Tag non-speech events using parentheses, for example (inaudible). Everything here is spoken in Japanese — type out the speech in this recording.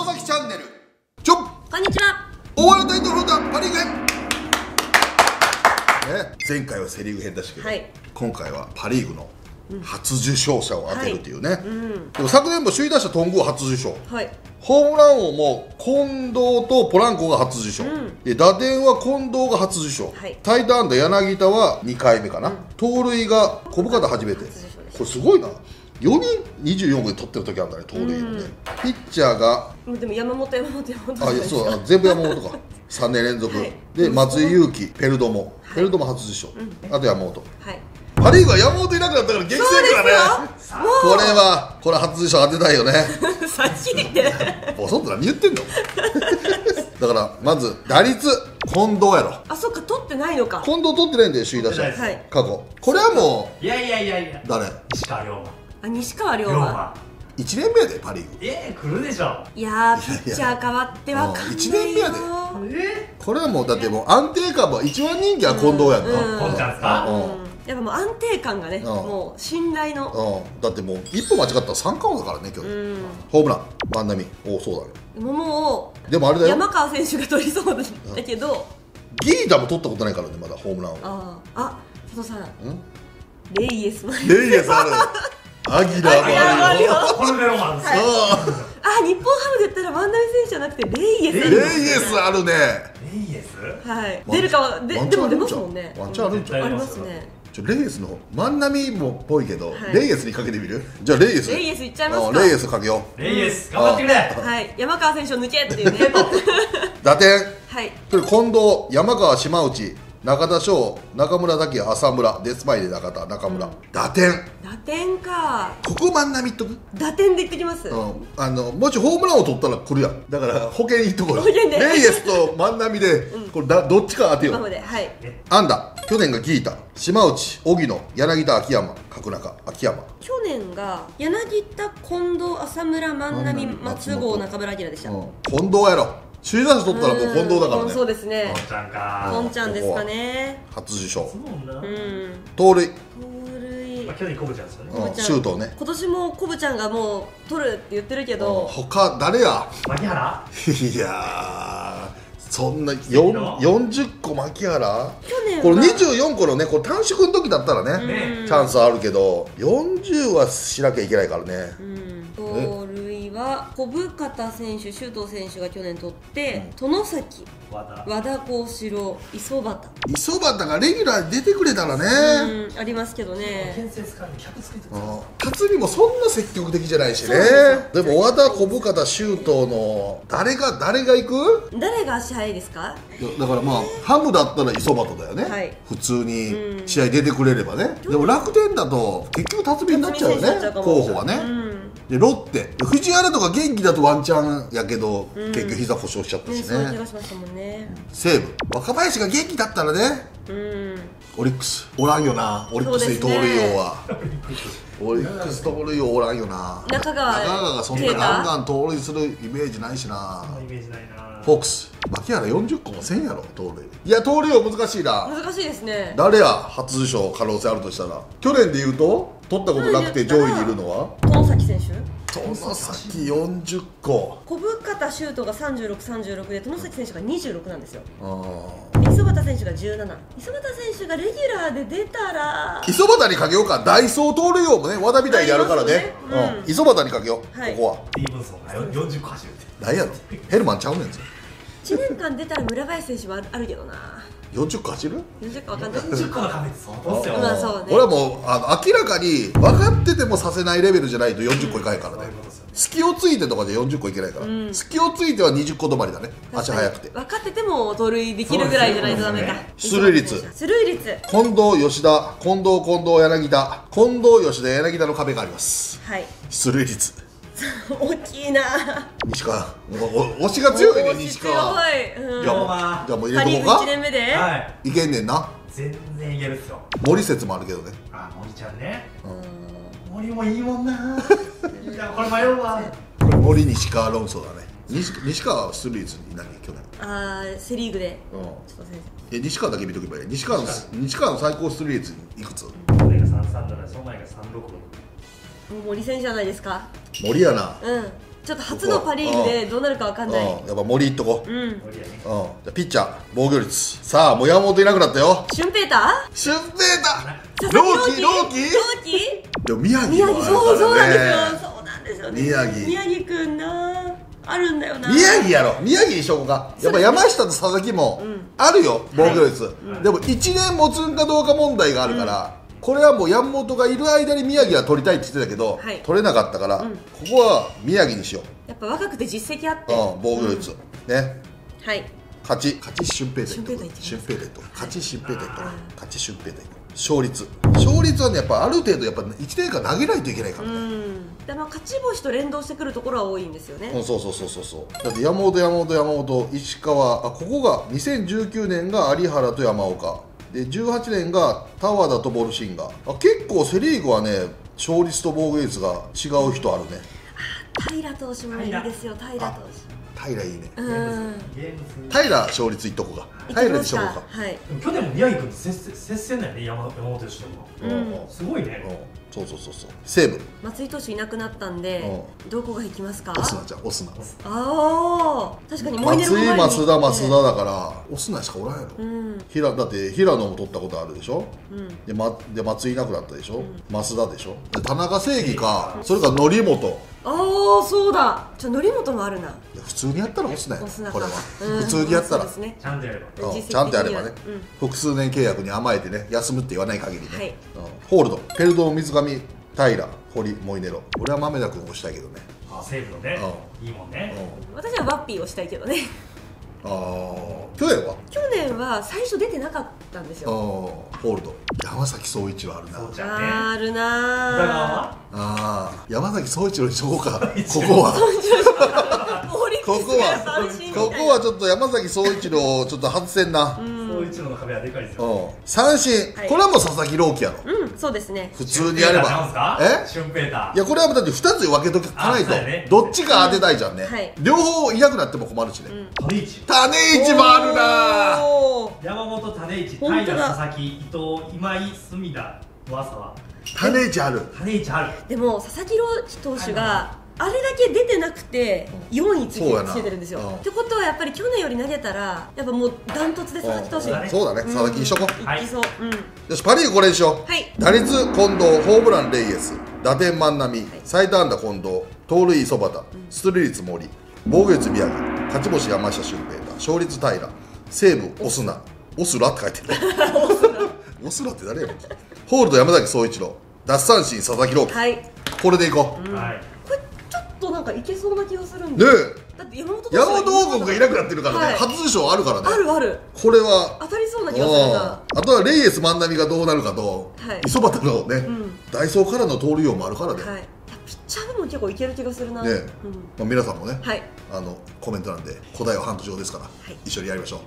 野崎チャンネル。ちょっこんにちは。大笑いタイトルホルダーパ・リーグ編ね。前回はセ・リーグ編でしたけど、はい。今回はパ・リーグの初受賞者を当てるっていうね、でも昨年も首位打者頓宮初受賞。はい。ホームラン王も近藤とポランコが初受賞、で打点は近藤が初受賞、はい。タイトアンド柳田は2回目かな、盗塁が小深田初めて。これすごいな4人24号で取ってる時あるんだね盗塁もね、ピッチャーがもうでも山本山本山本あいやそうあ全部山本か。3年連続、はい。で松井裕樹ペルドモ、ペルドモ初受賞、あと山本。はい。パ・リーグは山本いなくなったから激戦そうですよ。からねこれはこれ初受賞当てたいよね。(laughs) さっき言っておそんと何言ってんのだからまず打率近藤やろ。あそっか取ってないのか。近藤取ってないんだよ首位打者。いはい過去。これはもい。やいやいやいや。う誰？石川遼あ西川龍馬龍馬馬1年目やでパ・リーグ。えー、来るでしょ。いやーピッチャー変わってわかんないようん一年目やで。えこれはもうだってもう安定感は一番人気は近藤やんな、うん。ー、こんちゃんすか、うん。やっぱもう安定感がねもう信頼の。うん、だってもう一歩間違ったら三冠王だからね今日、うん。ホームラン。万波。おおそうだね。でももでもあれだよ。う山川選手が取りそうだけど。ギータも取ったことないからねまだホームランを。あー。あ佐藤さん。ん？レイエスレイエスあるアギラもあるよあるよ。これメロマンですよ、ああ日本ハムで言ったら万波選手じゃなくてレイエス。ーレイエスあるね。レイエス？はい。出るかはででも出ますもんね。ワンチャンあるんちゃう？ありますね。ちょレイエスの万波もっぽいけど、はい。レイエスにかけてみる？じゃあレイエス。レイエスいっちゃいますレイエスかけよう。レイエス頑張ってくれ。はい。山川選手を抜けっていうね。打点。はい。それ近藤山川島内中田翔中村拓也浅村デスパイで中田中村、打点。打点か。ここ万波いっとく？打点でいってきます。うん、あのもしホームランを取ったら来るやん。だから保険いっとこうよ保険で。レイエスと万波で、これだどっちか当てよ今まうではい。アンダ去年がギータ。島内荻野柳田秋山。角中秋山。去年が柳田近藤浅村万波松郷中村晃でした。うん。近藤やろ首位打者取ったらもう近藤だからうんそうねですね。ちゃんか。ポンちゃんですかね。初受賞。そうなん盗塁、盗塁。まあ、去年コブちゃんですよね、うん、ちゃん。シュートをね。今年もコブちゃんがもう取るって言ってるけうん。ど他誰や？牧原？いやーそんな素敵な40個牧原？去年は。これ24個のねこれ短縮の時だったらね、ねチャンスあるけど40はしなきゃいけないからね。うん。盗塁は小深田選手周東選手が去年取って外崎和田。和田幸四郎磯端。磯端がレギュラーに出てくれたらね、うんありますけどね。辰巳もそんな積極的じゃないしね。でも和田小深田周東の誰が誰が行く？誰が足早いですか？だからまあハムだったら磯端だよね、はい。普通に試合出てくれればね、でも楽天だと結局辰巳になっちゃうよね候補はね、うんでロッテ。藤原とか元気だとワンチャンやけど、結局膝故障しちゃったしね。そういう気ねがしましたもんね。西武若林が元気だったらねうん。オリックス。おらんよな。オリックスに盗塁王は、オリックス盗塁王おらんよな。中川中川がそんなガンガン盗塁するイメージないしな。イメージないな。フォークス。牧原40個もせんやろ盗塁。いや盗塁王難しいな。難しいですね。誰や？初受賞可能性あるとしたら。去年で言うと取ったことなくて上位にいるのは？外崎選手？外崎40個。小深田修斗が3636で外崎選手が26なんですよ。あ磯端選手が17磯端選手がレギュラーで出たら磯端にかけようか。ダイソー盗塁王もね和田みたいにやるからね。ね。うん。う。ん。磯端にかけよう、はい。ここは。スティーブンソンが40個走るって何やろヘルマンちゃうねんぞ1年間出たら村林選手はあるけどな。40個走る？40か分かんない。40個の壁って相当っすよ。まあそうね。俺はもうあの明らかに分かっててもさせないレベルじゃないと40個いかないからね。そういうことですよね隙をついてとかで40個いけないから、隙をついては20個止まりだね。足速くて。分かってても盗塁できるぐらいじゃないとダメか。出塁率出塁率近藤吉田近藤近藤柳田。近藤吉田柳田の壁があります。はい。出塁率 (laughs) 大きいな。西川。おお推しが強いね西川。強い、じゃあもう入1れとこうか。年目で、はい。いけんねんな。全然いけるっすよ。森説もあるけどね。あ森ちゃんね。うん。森もいいもんな。(laughs) いやこれ迷うわ。これ森西川論争だね。西西川は出塁率に何去年。あーセ・リーグで。うん。ちょっと先え西川だけ見とけばいい西川の西川の最高出塁率いくつ？去年が337その前が366生もう森選手じゃないですか？森やな。うん。ちょっと初のパ・リーグでどうなるかわかんない。うん。やっぱ森いっとこ。う、うん、うん。無理やねじゃあピッチャー防御率。さあもう山本いなくなったよ。シュンペータ俊平だー朗希？朗希？朗希？でも宮城宮城。そうそうなんですよ。ねそうなんですよね。宮城。宮城くんな。あるんだよな。宮城やろ。宮城にしようか。やっぱ山下と佐々木もあるよ防御率、い。でも1年持つんかどうか問題があるから、これはもう山本がいる間に宮城は取りたいって言ってたけど、はい。取れなかったから、ここは宮城にしよやっぱ若くて実績あって。う、うん、防御率、ね。はい。勝ち。勝ち俊平太俊平太言って俊平太勝ち俊平太勝ち俊平太勝率。勝率はねやっぱある程度やっぱ1年間投げないといけないから。ね、うん。でまあ勝ち星と連動してくるところは多いんですよね、うん、そうそうそうそう。そうだって山本山本山本石川あここが2019年が有原と山岡で18年が田和田とボルシンガ。あ結構セ・リーグはね勝率と防御率が違う人あるね。平投手もいいですよ。平投平いいね。平勝率いっとこうかい平けましたにしとこうかはい去年も宮城君と接戦だよね山山本由伸うんうんすごいうんねそうそうそうそう。西武松井投手いなくなったんでどこが行きますか？オスナじゃんオスナ。ああ確かに松井ルも前に増田増田だからオスナしかおらんやろ、うん。平だって平野も取ったことあるでしょ？うん。で,、ま、で松井いなくなったでしょ、増田でしょ？で田中正義かそれか則本。ああそうだ。じゃあ則本もあるな。普通にやったらオスナや。オスナか。これは、うん。普通にやったら、ね。ちゃんとやれば。うん。ちゃんとやればね、うん。複数年契約に甘えてね休むって言わない限りね、はい。うん。ホールド。ペルド水上平堀モイネロ。俺は豆田君をしたいけどね、あ西武のね。いいもんうん。ね私はワッピーをしたいけどね。あー。去年は？去年は最初出てなかったんですよ。ホー。ルド。山崎総一郎あるな。そうちゃんね。ある宇田な川は？あー。山崎総一郎にしようか。(laughs) ここは。(laughs) ここは。ここはちょっと山崎総一郎ちょっと外せんな、うん。総一郎の壁はでかいですよ。三振、はい。これはもう佐々木朗希やろ。うんそうですね。普通にやれば。シュンペーターちゃうんすか？え？シュンペータいやこれはだって2つ分けとかないと、どっちか当てたいじゃんね、はい。両方いなくなっても困るしね、ー種市種市もあるな。山本種市平佐々木伊藤今井隅田上沢。種市ある。種市ある。でも佐々木朗希投手があれだけ出てなくて4位つけてるんですよ。うん。ってことはやっぱり去年より投げたらやっぱもうダントツで佐々木投手うん。そうだね。佐々木にしとこう、はいそう。うん。よしパ・リーグこれにしよう、はい。打率近藤ホームランレイエス。打点万波。最多安打近藤。盗塁磯端。出塁率森。防御率宮城。勝ち星山下俊平太勝率平。西武オスナ。オスラって書いてる (laughs) オスラ。って誰やホールド山崎総一郎。奪三振佐々木朗希、はい。これでいこう、ねはいなんかいけそうな気がするんでえ。だって山本投手山本王国がいなくなってるからね、はい。初受賞あるからね。あるある。これは。当たりそうな気うんがするな。あとはレイエス万波がどうなるかと、はい。磯端のね、ん。ダイソーからの盗塁王もあるからね、はい。ピッチャーでも結構いける気がするな。ねうん。まあ、皆さんもね、はい。あのコメント欄で答えは半途上ですから、い。一緒にやりましょう